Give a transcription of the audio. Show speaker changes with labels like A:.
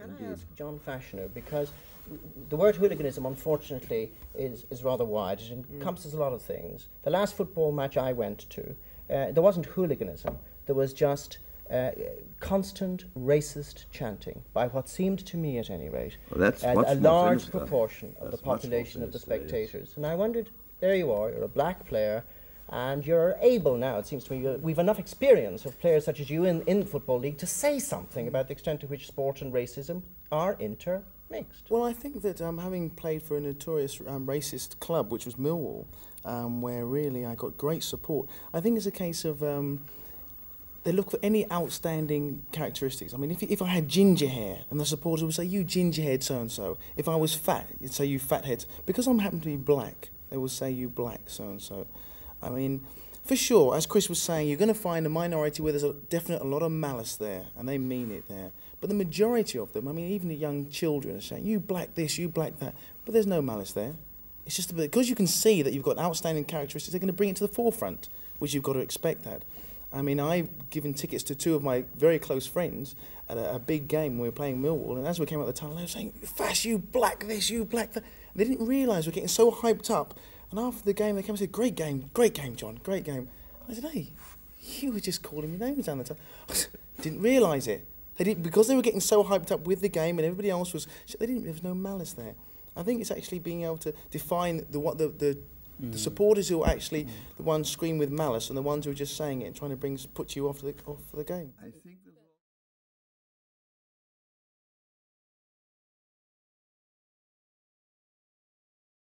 A: Can
B: Indeed.
A: I ask John Fashanu, because the word hooliganism, unfortunately, is, is rather wide. It encompasses a lot of things. The last football match I went to, uh, there wasn't hooliganism. There was just uh, constant racist chanting by what seemed to me, at any rate,
B: Well, that's
A: a, a large proportion of
B: That's
A: the population of the
B: sinister, yes.
A: spectators. And I wondered, there you are, you're a black player, and you're able now, it seems to me, we've enough experience of players such as you in, in Football League to say something about the extent to which sport and racism are intermixed.
C: Well, I think that um, having played for a notorious um, racist club, which was Millwall, um, where really I got great support, I think it's a case of um, they look for any outstanding characteristics. I mean, if, if I had ginger hair, and the supporters would say, you gingerhead so-and-so. If I was fat, you'd say, you fathead. Because I'm happen to be black, they will say, you black so-and-so. I mean, for sure, as Chris was saying, you're going to find a minority where there's a definite a lot of malice there, and they mean it there. But the majority of them, I mean, even the young children are saying, you black this, you black that. But there's no malice there. It's just because you can see that you've got outstanding characteristics, they're going to bring it to the forefront, which you've got to expect that. I mean, I've given tickets to two of my very close friends at a, a big game we were playing Millwall, and as we came out the tunnel, they were saying, Fash, you black this, you black that. They didn't realise we're getting so hyped up. And after the game, they came and said, Great game, great game, John, great game. I said, Hey, you were just calling me names down the tunnel. didn't realise it. They didn't, because they were getting so hyped up with the game and everybody else was, they didn't, there was no malice there. I think it's actually being able to define the, what the, the, the mm. supporters who are actually the ones scream with malice and the ones who are just saying it and trying to bring put you off the off the game.
B: I think that